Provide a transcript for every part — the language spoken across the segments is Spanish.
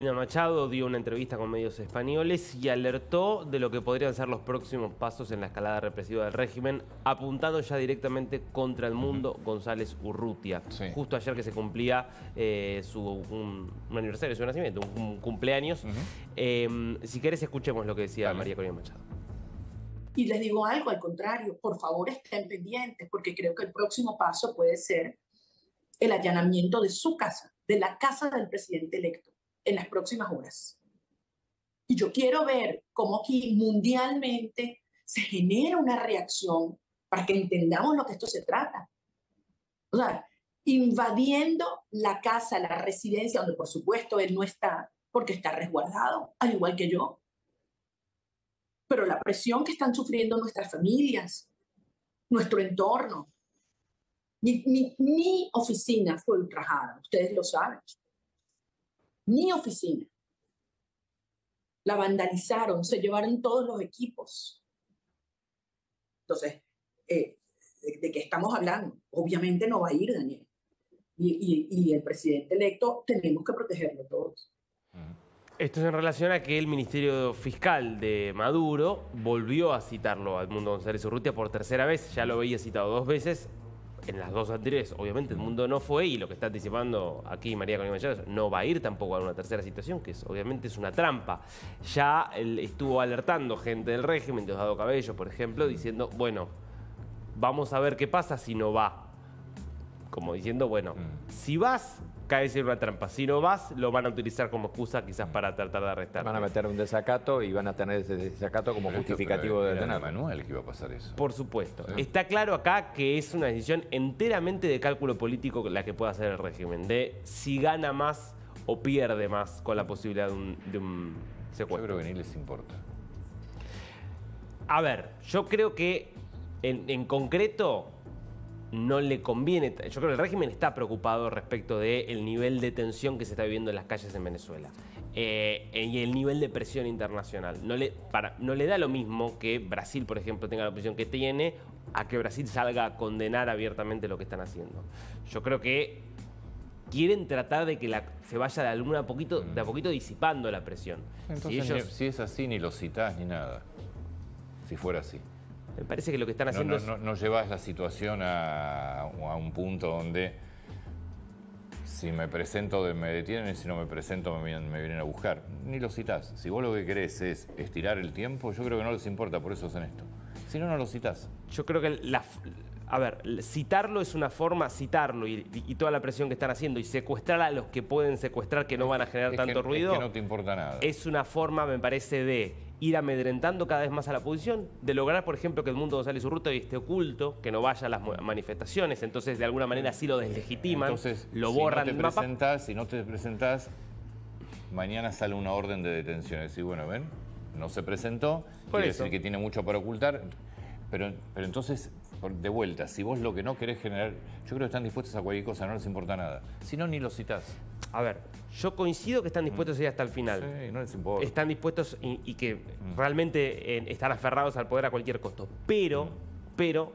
Machado dio una entrevista con medios españoles y alertó de lo que podrían ser los próximos pasos en la escalada represiva del régimen, apuntando ya directamente contra el mundo González Urrutia. Sí. Justo ayer que se cumplía eh, su, un, un aniversario de su nacimiento, un, un cumpleaños. Eh, si querés, escuchemos lo que decía Dale. María Corina Machado. Y les digo algo, al contrario, por favor estén pendientes, porque creo que el próximo paso puede ser el allanamiento de su casa, de la casa del presidente electo, en las próximas horas. Y yo quiero ver cómo aquí mundialmente se genera una reacción para que entendamos lo que esto se trata. O sea, invadiendo la casa, la residencia, donde por supuesto él no está, porque está resguardado, al igual que yo pero la presión que están sufriendo nuestras familias, nuestro entorno. Mi, mi- mi oficina fue ultrajada, ustedes lo saben. Mi oficina. La vandalizaron, se llevaron todos los equipos. Entonces, eh, ¿de, de qué estamos hablando? Obviamente no va a ir, Daniel. Y, y- y el presidente electo tenemos que protegerlo todos. Esto es en relación a que el Ministerio Fiscal de Maduro volvió a citarlo a Edmundo González Urrutia por tercera vez. Ya lo había citado dos veces. En las dos anteriores, obviamente, el mundo no fue y lo que está anticipando aquí María Corina no va a ir tampoco a una tercera situación, que es, obviamente es una trampa. Ya él estuvo alertando gente del régimen, Diosdado Cabello, por ejemplo, diciendo, bueno, vamos a ver qué pasa si no va. Como diciendo, bueno, si vas, caes en una trampa. Si no vas, lo van a utilizar como excusa quizás para tratar de arrestar. Van a meter un desacato y van a tener ese desacato como Pero esto- justificativo pero de detenerlo. Manuel que iba a pasar eso. Por supuesto. Sí. Está claro acá que es una decisión enteramente de cálculo político la que puede hacer el régimen, de si gana más o pierde más con la posibilidad de un, de un Yo secuestro. creo que ni les importa. A ver, yo creo que en, en concreto no le conviene. Yo creo que el régimen está preocupado respecto del nivel de tensión que se está viviendo en las calles en Venezuela. Eh, y el nivel de presión internacional. No le, para, no le da lo mismo que Brasil, por ejemplo, tenga la posición que tiene, a que Brasil salga a condenar abiertamente lo que están haciendo. Yo creo que quieren tratar de que la- se vaya de alguna poquito, de a poquito disipando la presión. Entonces, si ellos, si es así, ni lo citás ni nada. Si fuera así. Me parece que lo que están haciendo no, es... no, no llevas la situación a, a un punto donde si me presento de- me detienen y si no me presento me vienen, me vienen a buscar. Ni lo citás. Si vos lo que querés es estirar el tiempo, yo creo que no les importa, por eso hacen esto. Si no, no lo citás. Yo creo que la, a ver, citarlo es una forma, citarlo y, y toda la presión que están haciendo y secuestrar a los que pueden secuestrar que no van a generar Es tanto que, ruido, Es que no te importa nada. es una forma, me parece, de ir amedrentando cada vez más a la oposición, de lograr, por ejemplo, que el mundo González Urrutia esté oculto, que no vaya a las mu- manifestaciones, entonces de alguna manera sí lo deslegitiman, Entonces, lo si borran no te del mapa. presentás, si no te presentás, mañana sale una orden de detención. Es decir, bueno, ven, no se presentó, Por quiere eso. decir que tiene mucho para ocultar. Pero, pero entonces, de vuelta, si vos lo que no querés generar, yo creo que están dispuestos a cualquier cosa, no les importa nada. Si no, ni lo citás. A ver, yo coincido que están dispuestos a ir hasta el final. Sí, no les importa. están dispuestos y, y que realmente eh, están aferrados al poder a cualquier costo. Pero, pero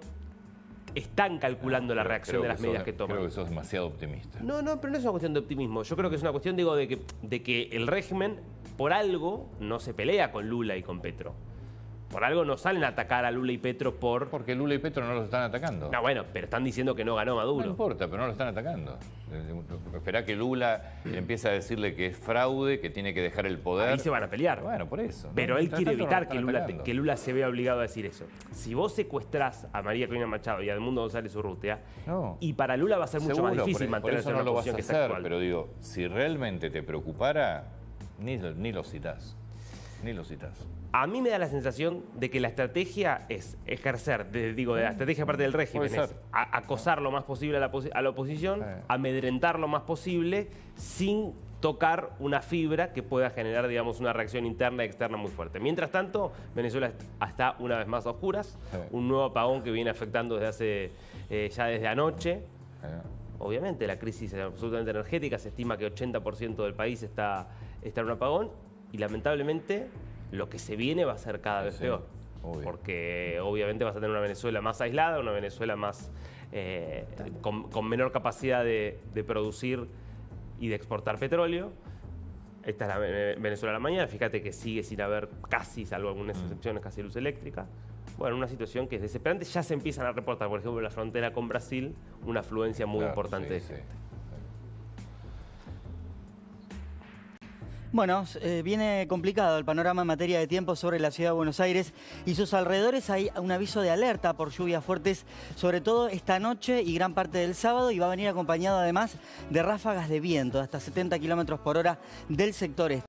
están calculando la reacción de las sos- medidas que toman. Creo que sos demasiado optimista. No, no, pero no es una cuestión de optimismo. Yo creo que es una cuestión, digo, de que, de que el régimen, por algo, no se pelea con Lula y con Petro. Por algo no salen a atacar a Lula y Petro por... Porque Lula y Petro no los están atacando. No, bueno, pero están diciendo que no ganó No Maduro. importa, pero no lo están atacando. Esperá que Lula empiece a decirle que es fraude, que tiene que dejar el poder. Ahí se van a pelear. Bueno, por eso. Pero No, él quiere no evitar que Lula, atacando. que Lula se vea obligado a decir eso. Si vos secuestrás a María Corina Machado y a Edmundo González Urrutia, No. y para Lula va a ser mucho Seguro, más difícil por mantenerse en no la lo vas a posición que está actual. pero digo, si realmente te preocupara, ni, lo- ni lo citas. Ni lo citas. A mí me da la sensación de que la estrategia es ejercer, de- digo, de la estrategia parte del régimen es a- acosar lo más posible a la, posi- a la oposición, Sí. amedrentar lo más posible, sin tocar una fibra que pueda generar, digamos, una reacción interna y externa muy fuerte. Mientras tanto, Venezuela est- está una vez más a oscuras, Sí. un nuevo apagón que viene afectando desde hace, eh, ya desde anoche. Obviamente, la crisis es absolutamente energética, se estima que 80% del país está, está en un apagón y lamentablemente lo que se viene va a ser cada vez Sí, peor. obvio. Porque obviamente vas a tener una Venezuela más aislada, una Venezuela más eh, con, con menor capacidad de, de producir y de exportar petróleo. Esta es la Ve- Venezuela a la mañana. Fíjate que sigue sin haber casi, salvo algunas excepciones, casi luz eléctrica. Bueno, una situación que es desesperante. Ya se empiezan a reportar, por ejemplo, en la frontera con Brasil, una afluencia muy Claro, importante sí, de sí. Bueno, eh, viene complicado el panorama en materia de tiempo sobre la ciudad de Buenos Aires y sus alrededores. Hay un aviso de alerta por lluvias fuertes, sobre todo esta noche y gran parte del sábado, y va a venir acompañado además de ráfagas de viento hasta 70 kilómetros por hora del sector este.